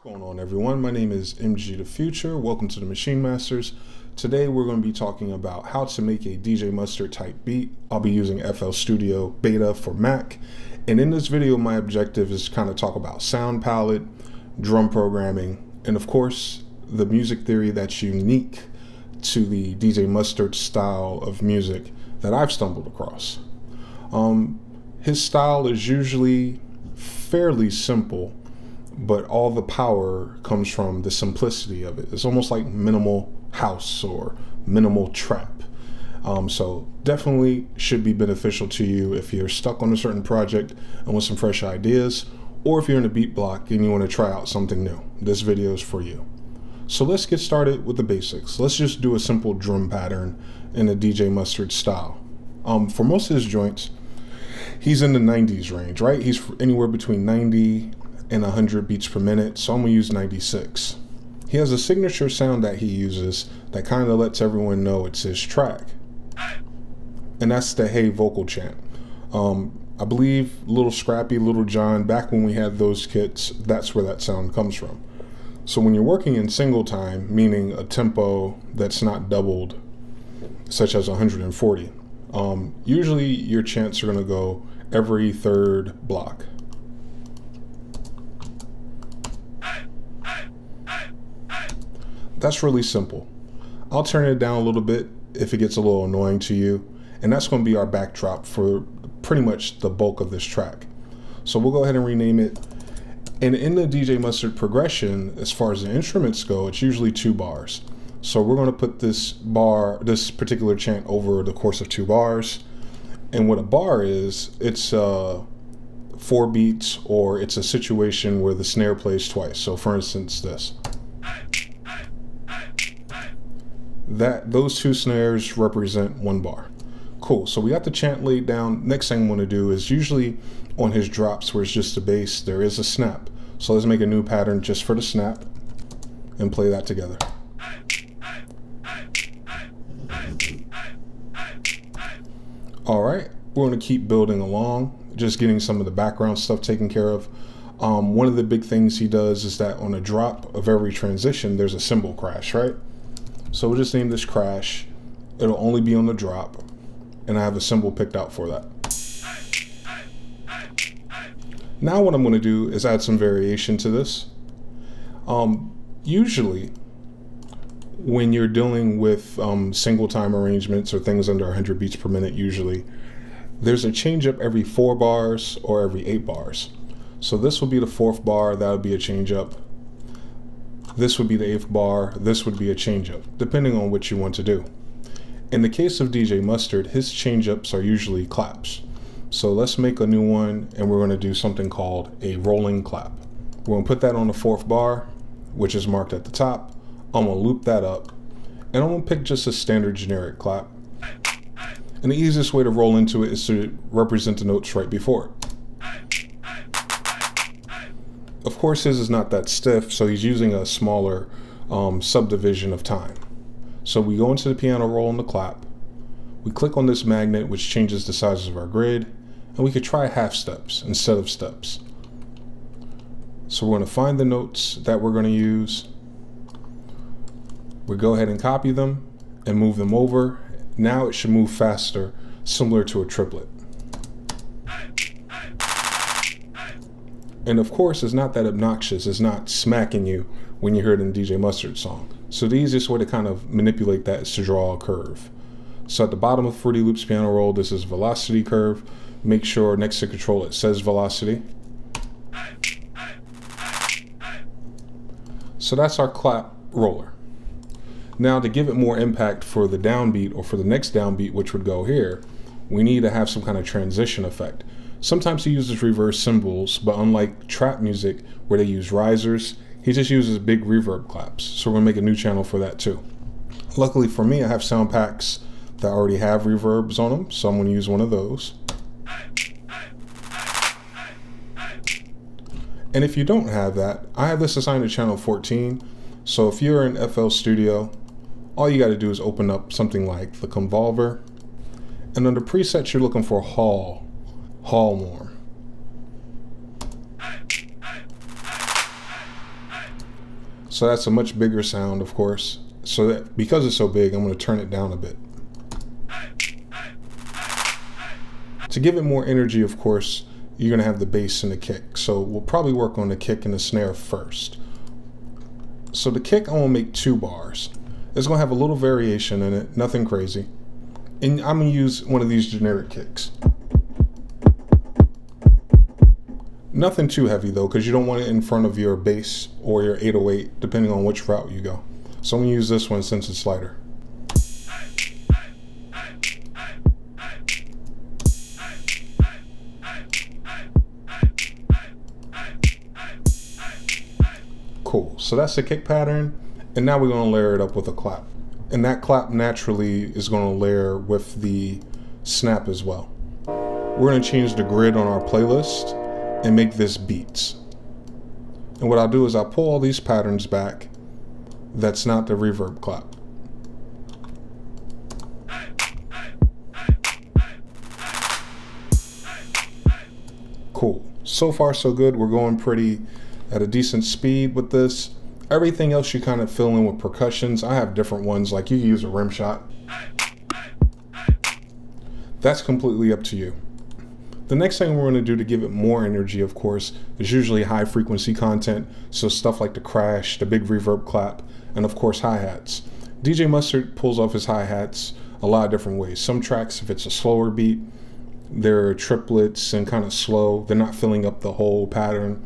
What's going on everyone? My name is MG the Future. Welcome to the Maschine Masters. Today we're going to be talking about how to make a DJ Mustard type beat. I'll be using FL Studio Beta for Mac. And in this video, my objective is to kind of talk about sound palette, drum programming, and of course, the music theory that's unique to the DJ Mustard style of music that I've stumbled across. Um, his style is usually fairly simple but all the power comes from the simplicity of it. It's almost like minimal house or minimal trap. Um, so definitely should be beneficial to you if you're stuck on a certain project and want some fresh ideas, or if you're in a beat block and you want to try out something new. This video is for you. So let's get started with the basics. Let's just do a simple drum pattern in a DJ Mustard style. Um, for most of his joints, he's in the 90s range, right? He's anywhere between 90 and 100 beats per minute, so I'm gonna use 96. He has a signature sound that he uses that kind of lets everyone know it's his track. And that's the Hey vocal chant. Um, I believe Lil Scrappy, Lil Jon, back when we had those kits, that's where that sound comes from. So when you're working in single time, meaning a tempo that's not doubled, such as 140, um, usually your chants are to go every third block. That's really simple. I'll turn it down a little bit if it gets a little annoying to you. And that's going to be our backdrop for pretty much the bulk of this track. So we'll go ahead and rename it. And in the DJ Mustard progression, as far as the instruments go, it's usually two bars. So we're going to put this bar, this particular chant over the course of two bars. And what a bar is, it's uh, four beats or it's a situation where the snare plays twice. So for instance, this. That those two snares represent one bar. Cool, so we got the chant laid down. Next thing I'm gonna do is usually on his drops where it's just the bass, there is a snap. So let's make a new pattern just for the snap and play that together. All right, we're gonna keep building along, just getting some of the background stuff taken care of. Um, one of the big things he does is that on a drop of every transition, there's a cymbal crash, right? So we'll just name this crash. It'll only be on the drop. And I have a cymbal picked out for that. Now what I'm going to do is add some variation to this. Um, usually, when you're dealing with um, single time arrangements or things under 100 beats per minute, usually, there's a change up every four bars or every eight bars. So this will be the fourth bar, that would be a change up. This would be the eighth bar, this would be a changeup, depending on what you want to do. In the case of DJ Mustard, his changeups are usually claps. So let's make a new one and we're going to do something called a rolling clap. We're going to put that on the fourth bar, which is marked at the top. I'm going to loop that up and I'm going to pick just a standard generic clap. And the easiest way to roll into it is to represent the notes right before it. Of course, his is not that stiff, so he's using a smaller um, subdivision of time. So we go into the piano roll and the clap. We click on this magnet, which changes the size of our grid, and we could try half steps instead of steps. So we're going to find the notes that we're going to use. We go ahead and copy them and move them over. Now it should move faster, similar to a triplet. And of course, it's not that obnoxious. It's not smacking you when you hear it in DJ Mustard song. So the easiest way to kind of manipulate that is to draw a curve. So at the bottom of Fruity Loops piano roll, this is velocity curve. Make sure next to control it says velocity. So that's our clap roller. Now to give it more impact for the downbeat or for the next downbeat, which would go here, we need to have some kind of transition effect. Sometimes he uses reverse cymbals, but unlike trap music where they use risers, he just uses big reverb claps. So we're gonna make a new channel for that too. Luckily for me, I have sound packs that already have reverbs on them, so I'm gonna use one of those. And if you don't have that, I have this assigned to channel 14. So if you're in FL Studio, all you gotta do is open up something like the Convolver. And under presets, you're looking for Hall Hall warm. So that's a much bigger sound, of course. So that because it's so big, I'm going to turn it down a bit. To give it more energy, of course, you're going to have the bass and the kick. So we'll probably work on the kick and the snare first. So the kick, I'm going to make two bars. It's going to have a little variation in it, nothing crazy. And I'm going to use one of these generic kicks. Nothing too heavy though, because you don't want it in front of your bass or your 808, depending on which route you go. So I'm gonna use this one since it's lighter. Cool, so that's the kick pattern. And now we're gonna layer it up with a clap. And that clap naturally is gonna layer with the snap as well. We're gonna change the grid on our playlist and make this beats. And what I'll do is I'll pull all these patterns back that's not the reverb clap. Cool. So far so good. We're going pretty at a decent speed with this. Everything else you kind of fill in with percussions. I have different ones, like you use a rim shot. That's completely up to you. The next thing we're going to do to give it more energy, of course, is usually high frequency content. So stuff like the crash, the big reverb clap, and of course hi-hats. DJ Mustard pulls off his hi-hats a lot of different ways. Some tracks, if it's a slower beat, they're triplets and kind of slow. They're not filling up the whole pattern.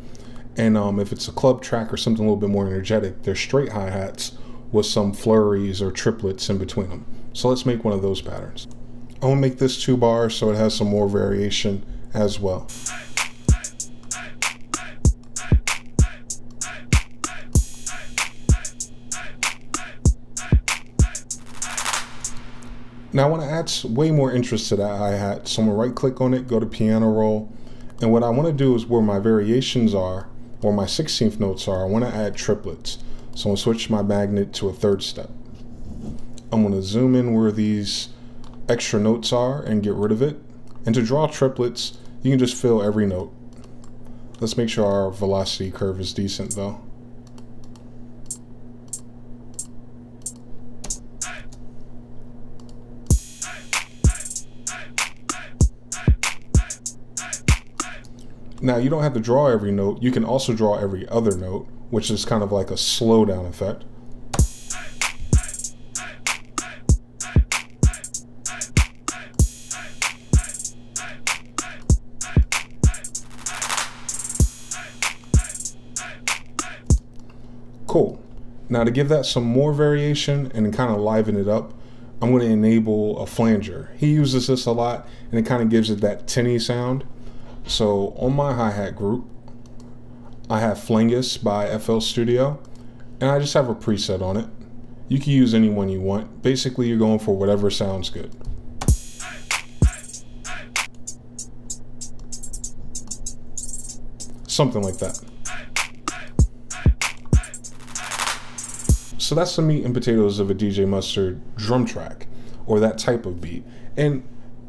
And um, if it's a club track or something a little bit more energetic, they're straight hi-hats with some flurries or triplets in between them. So let's make one of those patterns. I want to make this two bars so it has some more variation as well. Now I want to add way more interest to that hi-hat. So I'm to right click on it, go to piano roll. And what I want to do is where my variations are, or my 16th notes are, I want to add triplets. So I'm to switch my magnet to a third step. I'm to zoom in where these extra notes are and get rid of it. And to draw triplets, you can just fill every note. Let's make sure our velocity curve is decent though. Now you don't have to draw every note. You can also draw every other note, which is kind of like a slowdown effect. Now to give that some more variation and kind of liven it up, I'm going to enable a flanger. He uses this a lot and it kind of gives it that tinny sound. So on my hi-hat group, I have Flangus by FL Studio and I just have a preset on it. You can use any one you want. Basically, you're going for whatever sounds good. Something like that. So that's the meat and potatoes of a DJ Mustard drum track or that type of beat. And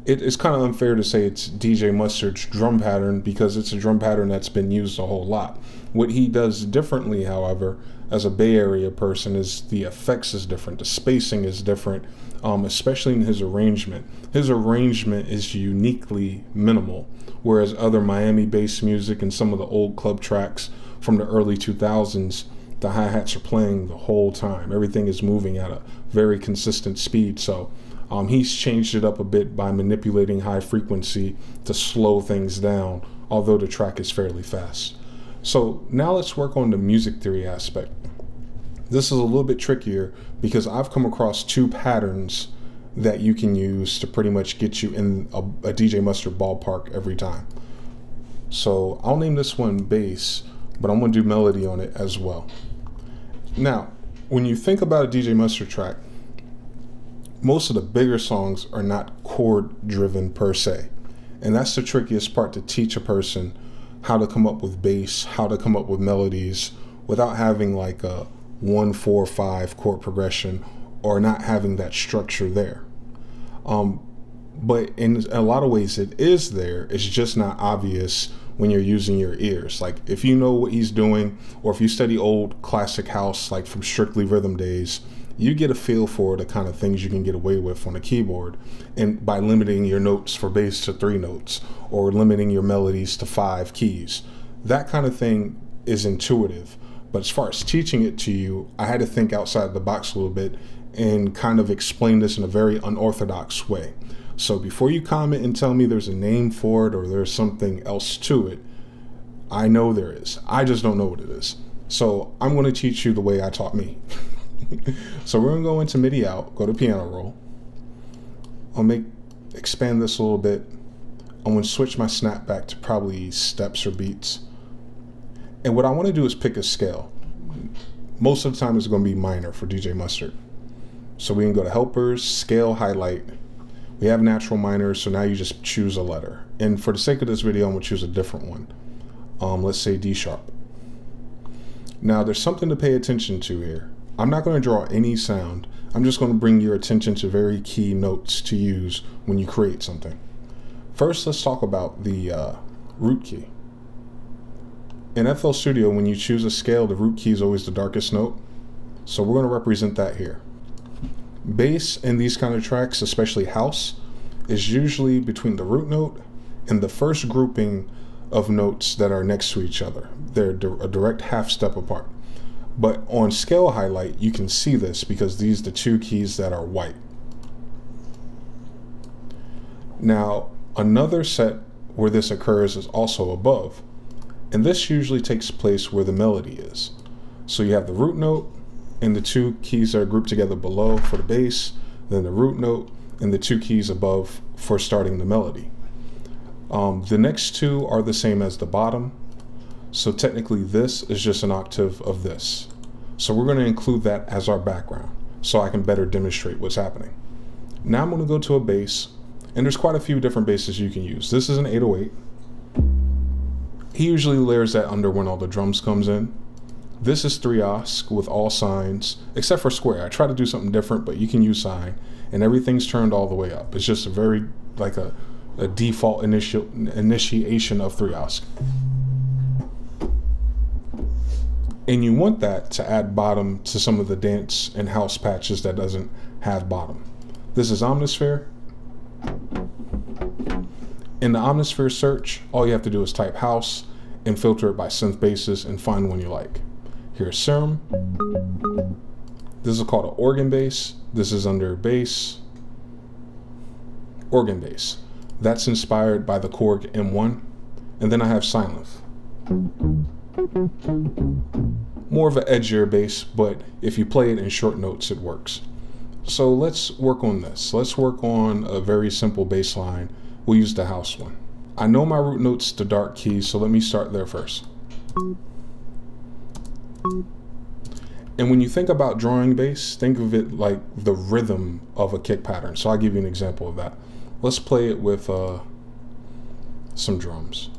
it is kind of unfair to say it's DJ Mustard's drum pattern because it's a drum pattern that's been used a whole lot. What he does differently, however, as a Bay Area person, is the effects is different, the spacing is different, um, especially in his arrangement. His arrangement is uniquely minimal, whereas other Miami based music and some of the old club tracks from the early 2000s the hi-hats are playing the whole time. Everything is moving at a very consistent speed. So um, he's changed it up a bit by manipulating high frequency to slow things down, although the track is fairly fast. So now let's work on the music theory aspect. This is a little bit trickier because I've come across two patterns that you can use to pretty much get you in a, a DJ Mustard ballpark every time. So I'll name this one bass, but I'm going to do melody on it as well. Now, when you think about a DJ Mustard track, most of the bigger songs are not chord driven per se. And that's the trickiest part to teach a person how to come up with bass, how to come up with melodies without having like a one, four, five chord progression or not having that structure there. Um, but in a lot of ways it is there. It's just not obvious when you're using your ears. Like if you know what he's doing, or if you study old classic house, like from strictly rhythm days, you get a feel for the kind of things you can get away with on a keyboard and by limiting your notes for bass to three notes or limiting your melodies to five keys that kind of thing is intuitive but as far as teaching it to you i had to think outside the box a little bit and kind of explain this in a very unorthodox way so before you comment and tell me there's a name for it or there's something else to it i know there is i just don't know what it is so i'm going to teach you the way i taught me so we're gonna go into MIDI out, go to piano roll. I'll make expand this a little bit. I'm gonna switch my snap back to probably steps or beats. And what I wanna do is pick a scale. Most of the time it's gonna be minor for DJ Mustard. So we can go to helpers, scale, highlight. We have natural minors, so now you just choose a letter. And for the sake of this video, I'm gonna choose a different one. Um, let's say D sharp. Now there's something to pay attention to here. I'm not going to draw any sound. I'm just going to bring your attention to very key notes to use when you create something. First, let's talk about the uh, root key. In FL Studio, when you choose a scale, the root key is always the darkest note. So we're going to represent that here. Bass in these kind of tracks, especially house, is usually between the root note and the first grouping of notes that are next to each other. They're a direct half step apart. But on scale highlight, you can see this because these are the two keys that are white. Now, another set where this occurs is also above. And this usually takes place where the melody is. So you have the root note and the two keys are grouped together below for the bass, then the root note and the two keys above for starting the melody. Um, the next two are the same as the bottom, so technically this is just an octave of this. So we're going to include that as our background so I can better demonstrate what's happening. Now I'm going to go to a bass and there's quite a few different basses you can use. This is an 808. He usually layers that under when all the drums comes in. This is 3-osc with all sines, except for square. I try to do something different, but you can use sine, and everything's turned all the way up. It's just a very, like a, a default initial initiation of 3-osc. and you want that to add bottom to some of the dance and house patches that doesn't have bottom. This is Omnisphere. In the Omnisphere search, all you have to do is type house and filter it by synth basis and find one you like. Here's Serum. This is called an organ bass. This is under bass, organ bass. That's inspired by the Korg M1. And then I have Sylenth more of an edgier bass, but if you play it in short notes, it works. So let's work on this. Let's work on a very simple bass line. We'll use the house one. I know my root note's the dark key, so let me start there first. And when you think about drawing bass, think of it like the rhythm of a kick pattern. So I'll give you an example of that. Let's play it with uh, some drums.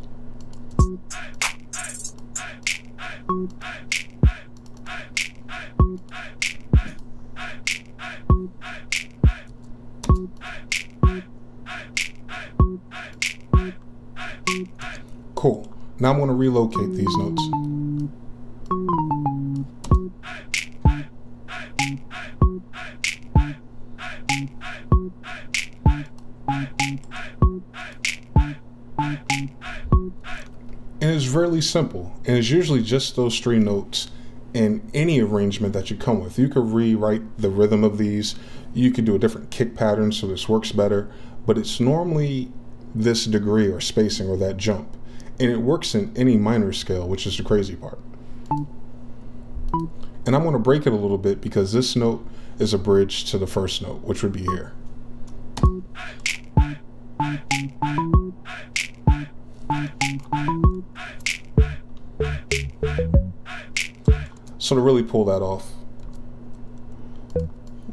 Cool. Now I'm going to relocate these notes. Simple. And it's usually just those three notes in any arrangement that you come with. You could rewrite the rhythm of these. You could do a different kick pattern so this works better. But it's normally this degree or spacing or that jump and it works in any minor scale, which is the crazy part. And I'm going to break it a little bit because this note is a bridge to the first note, which would be here. So to really pull that off,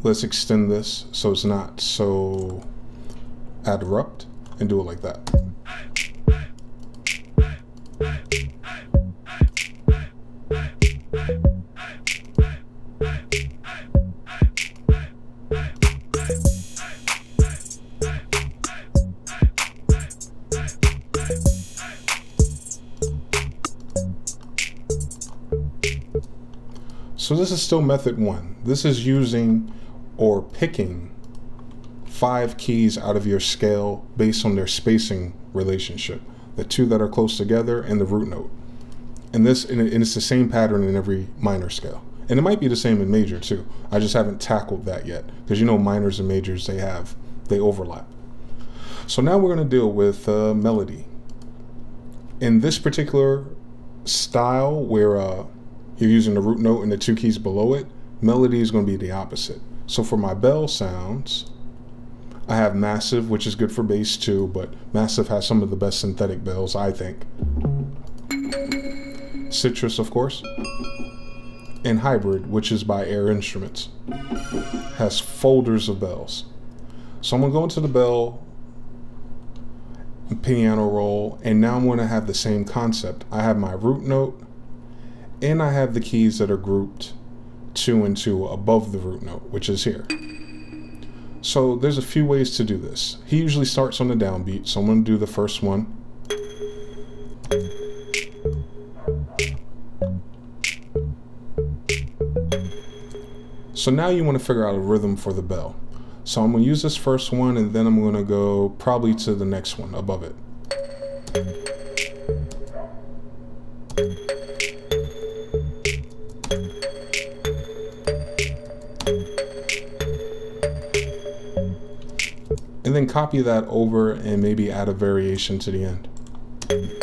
let's extend this so it's not so abrupt and do it like that. Is still method one. This is using or picking five keys out of your scale based on their spacing relationship, the two that are close together and the root note. And this and it's the same pattern in every minor scale. And it might be the same in major too. I just haven't tackled that yet because you know minors and majors they have they overlap. So now we're going to deal with uh, melody. In this particular style where uh, you're using the root note and the two keys below it, melody is going to be the opposite. So for my bell sounds, I have Massive, which is good for bass too, but Massive has some of the best synthetic bells, I think. Sytrus, of course. And Hybrid, which is by Air Instruments. Has folders of bells. So I'm going to go into the bell piano roll, and now I'm going to have the same concept. I have my root note, and I have the keys that are grouped two and two above the root note, which is here. So there's a few ways to do this. He usually starts on the downbeat, so I'm going to do the first one. So now you want to figure out a rhythm for the bell. So I'm going to use this first one and then I'm going to go probably to the next one above it. Copy that over and maybe add a variation to the end.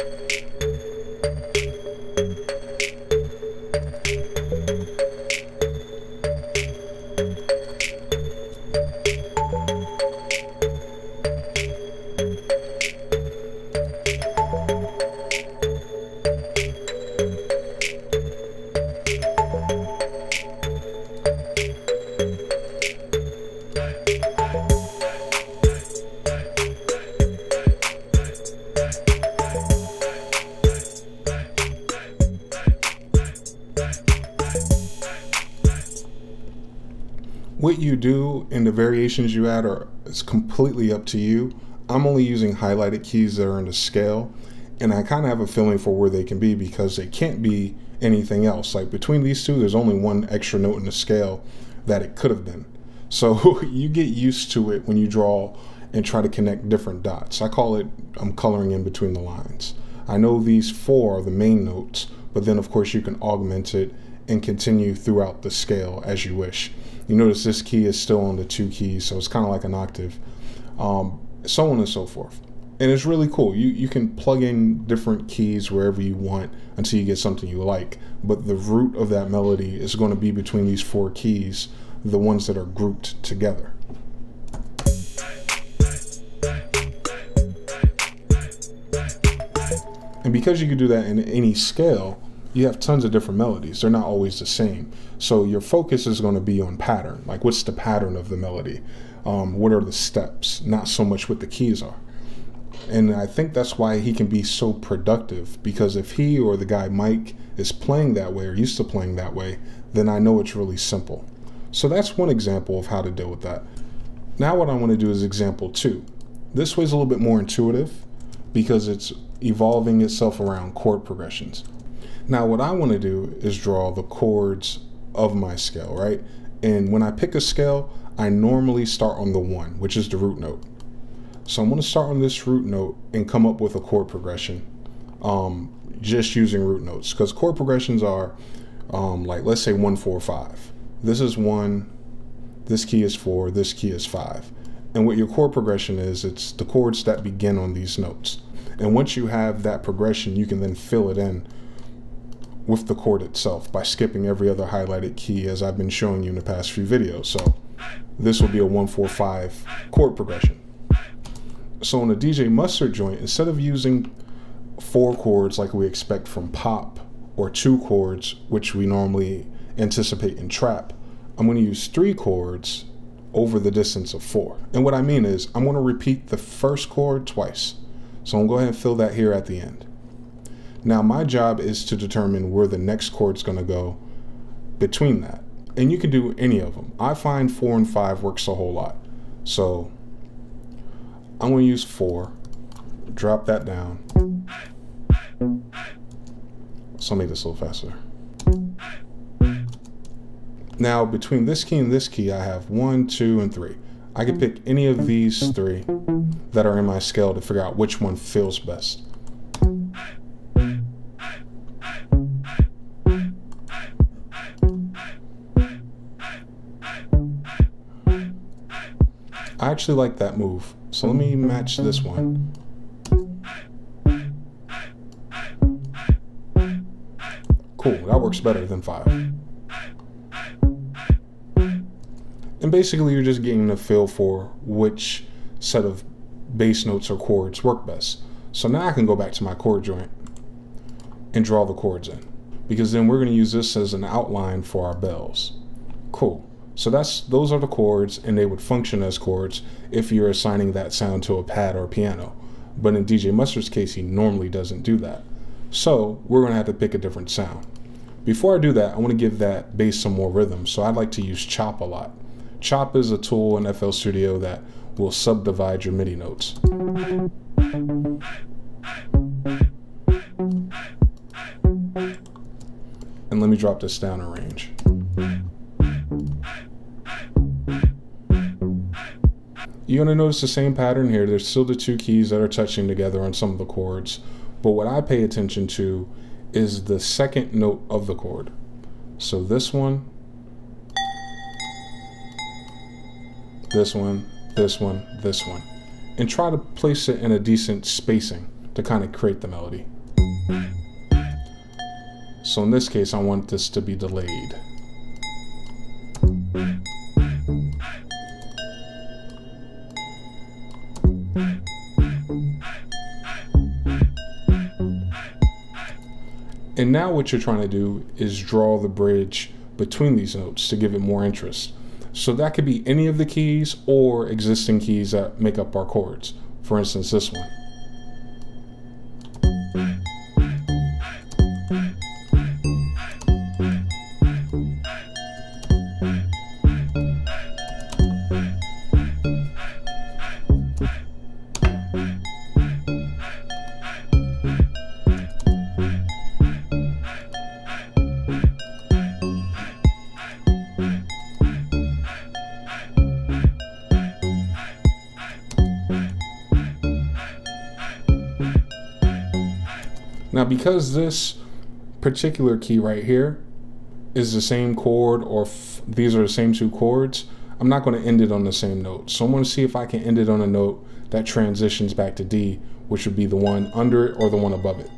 You add are it's completely up to you. I'm only using highlighted keys that are in the scale, and I kind of have a feeling for where they can be because they can't be anything else. Like between these two, there's only one extra note in the scale that it could have been. So you get used to it when you draw and try to connect different dots. I call it I'm coloring in between the lines. I know these four are the main notes, but then of course you can augment it and continue throughout the scale as you wish. You notice this key is still on the two keys, so it's kind of like an octave, um, so on and so forth. And it's really cool. You, you can plug in different keys wherever you want until you get something you like. But the root of that melody is going to be between these four keys, the ones that are grouped together. And because you can do that in any scale, you have tons of different melodies. They're not always the same. So your focus is going to be on pattern. Like, what's the pattern of the melody? Um, what are the steps? Not so much what the keys are. And I think that's why he can be so productive because if he or the guy Mike is playing that way or used to playing that way, then I know it's really simple. So that's one example of how to deal with that. Now, what I want to do is example two. This way is a little bit more intuitive because it's evolving itself around chord progressions. Now, what I want to do is draw the chords of my scale, right? And when I pick a scale, I normally start on the one, which is the root note. So I'm going to start on this root note and come up with a chord progression um, just using root notes because chord progressions are um, like, let's say one, four, five. This is one, this key is four, this key is five. And what your chord progression is, it's the chords that begin on these notes. And once you have that progression, you can then fill it in with the chord itself by skipping every other highlighted key as I've been showing you in the past few videos. So this will be a 145 chord progression. So on a DJ Mustard joint, instead of using four chords like we expect from pop or two chords, which we normally anticipate in trap, I'm going to use three chords over the distance of four. And what I mean is I'm to repeat the first chord twice. So I'm going to go ahead and fill that here at the end. Now my job is to determine where the next chord's gonna go between that. And you can do any of them. I find four and five works a whole lot. So I'm gonna use four, drop that down. So I'll make this a little faster. Now, between this key and this key, I have one, two, and three. I can pick any of these three that are in my scale to figure out which one feels best. I actually like that move. So let me match this one. Cool, that works better than five. And basically you're just getting a feel for which set of bass notes or chords work best. So now I can go back to my chord joint and draw the chords in because then we're going to use this as an outline for our bells. Cool. So that's those are the chords and they would function as chords if you're assigning that sound to a pad or a piano. But in DJ Mustard's case, he normally doesn't do that. So we're gonna have to pick a different sound. Before I do that, I wanna give that bass some more rhythm. So I'd like to use Chop a lot. Chop is a tool in FL Studio that will subdivide your MIDI notes. And let me drop this down a range. You're going to notice the same pattern here. There's still the two keys that are touching together on some of the chords. But what I pay attention to is the second note of the chord. So this one, this one, this one, this one. And try to place it in a decent spacing to kind of create the melody. So in this case, I want this to be delayed. And now what you're trying to do is draw the bridge between these notes to give it more interest. So that could be any of the keys or existing keys that make up our chords. For instance, this one. Because this particular key right here is the same chord or these are the same two chords, I'm not going to end it on the same note. So I'm going to see if I can end it on a note that transitions back to D, which would be the one under it or the one above it.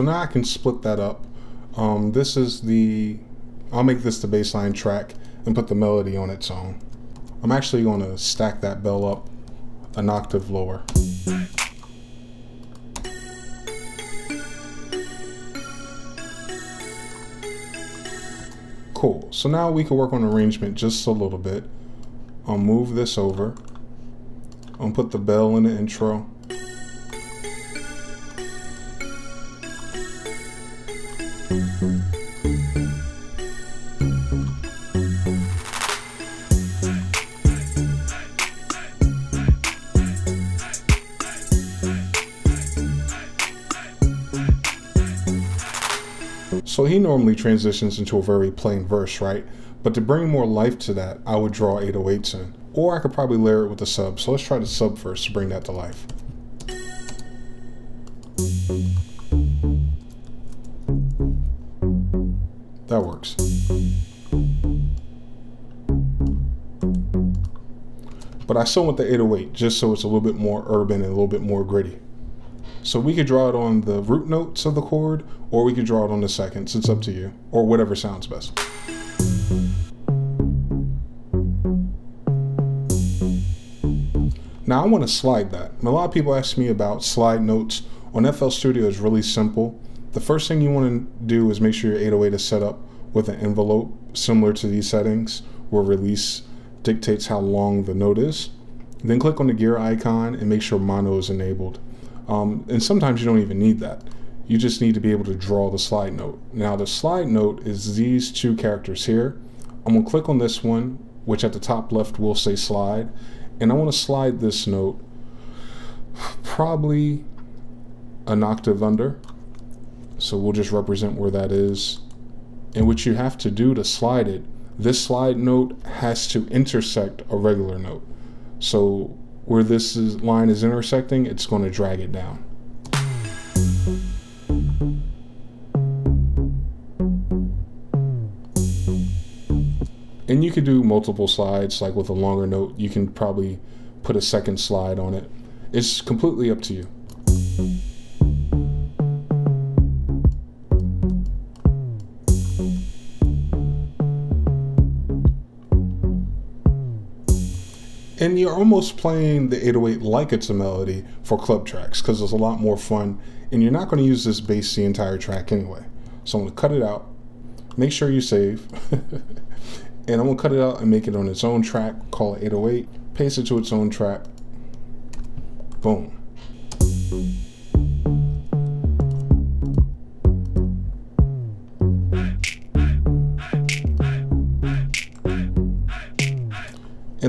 So now I can split that up. Um, this is the, I'll make this the bassline track and put the melody on its own. I'm actually going to stack that bell up an octave lower. Cool, so now we can work on arrangement just a little bit. I'll move this over. I'll put the bell in the intro. Normally transitions into a very plain verse, right? But to bring more life to that, I would draw 808s in. Or I could probably layer it with a sub. So let's try the sub first to bring that to life. That works. But I still want the 808 just so it's a little bit more urban and a little bit more gritty. So we could draw it on the root notes of the chord, or we could draw it on the seconds. It's up to you, or whatever sounds best. Now I want to slide that. A lot of people ask me about slide notes. On FL Studio is really simple. The first thing you want to do is make sure your 808 is set up with an envelope similar to these settings where release dictates how long the note is. Then click on the gear icon and make sure mono is enabled. Um, and sometimes you don't even need that. You just need to be able to draw the slide note. Now the slide note is these two characters here. I'm gonna click on this one, which at the top left will say slide. And I wanna slide this note probably an octave under. So we'll just represent where that is. And what you have to do to slide it, this slide note has to intersect a regular note. So where this is, line is intersecting, it's going to drag it down. And you could do multiple slides, like with a longer note, you can probably put a second slide on it. It's completely up to you. And you're almost playing the 808 like it's a melody for club tracks because it's a lot more fun and you're not going to use this bass the entire track anyway. So i'm going to cut it out make sure you save and i'm going to cut it out and make it on its own track call it 808 paste it to its own track boom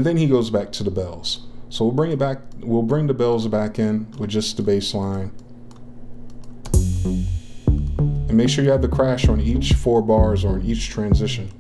and then he goes back to the bells. So we'll bring it back, we'll bring the bells back in with just the bass line. And make sure you have the crash on each four bars or in each transition.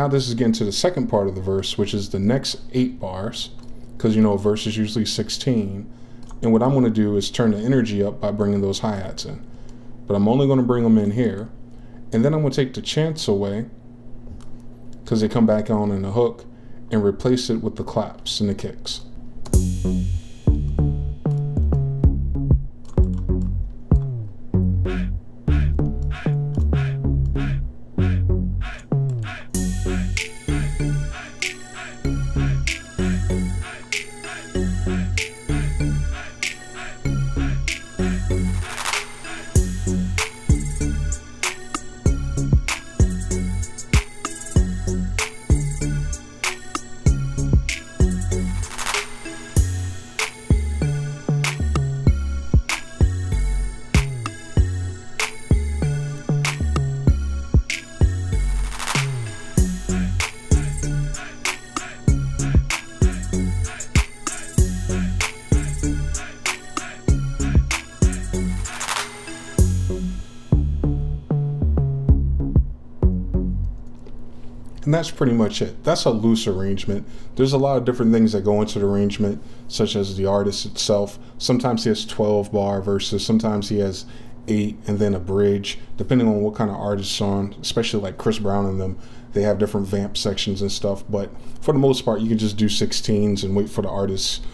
Now this is getting to the second part of the verse, which is the next eight bars, because you know a verse is usually 16. And what I'm going to do is turn the energy up by bringing those hi-hats in. But I'm only going to bring them in here. And then I'm going to take the chants away, because they come back on in the hook, and replace it with the claps and the kicks. And that's pretty much it. That's a loose arrangement. There's a lot of different things that go into the arrangement, such as the artist itself. Sometimes he has 12 bar verses, sometimes he has eight and then a bridge, depending on what kind of artist on, especially like Chris Brown and them. They have different vamp sections and stuff, but for the most part, you can just do 16s and wait for the artist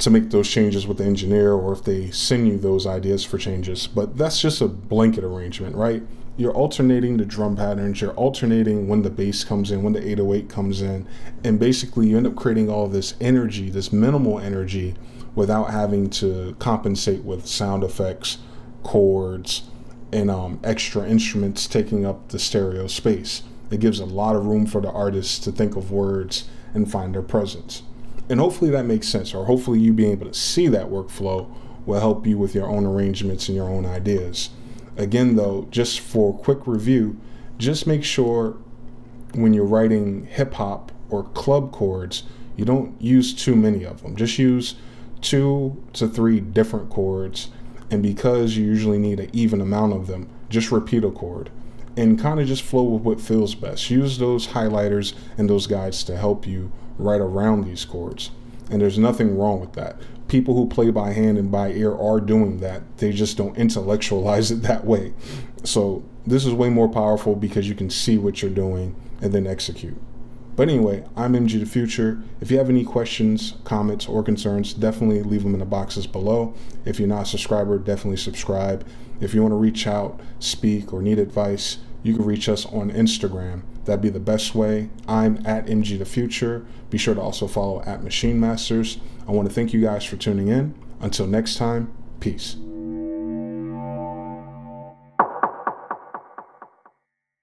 to make those changes with the engineer or if they send you those ideas for changes. But that's just a blanket arrangement, right? You're alternating the drum patterns, you're alternating when the bass comes in, when the 808 comes in, and basically you end up creating all this energy, this minimal energy, without having to compensate with sound effects, chords, and um, extra instruments taking up the stereo space. It gives a lot of room for the artists to think of words and find their presence. And hopefully that makes sense, or hopefully you being able to see that workflow will help you with your own arrangements and your own ideas. Again, though, just for quick review, just make sure when you're writing hip hop or club chords, you don't use too many of them. Just use two to three different chords. And because you usually need an even amount of them, just repeat a chord and kind of just flow with what feels best. Use those highlighters and those guides to help you write around these chords. And there's nothing wrong with that. People who play by hand and by ear are doing that. They just don't intellectualize it that way. So this is way more powerful because you can see what you're doing and then execute. But anyway, I'm MG the Future. If you have any questions, comments, or concerns, definitely leave them in the boxes below. If you're not a subscriber, definitely subscribe. If you want to reach out, speak, or need advice, you can reach us on Instagram. That'd be the best way. I'm at MG the Future. Be sure to also follow at Maschine Masters. I want to thank you guys for tuning in. Until next time, peace.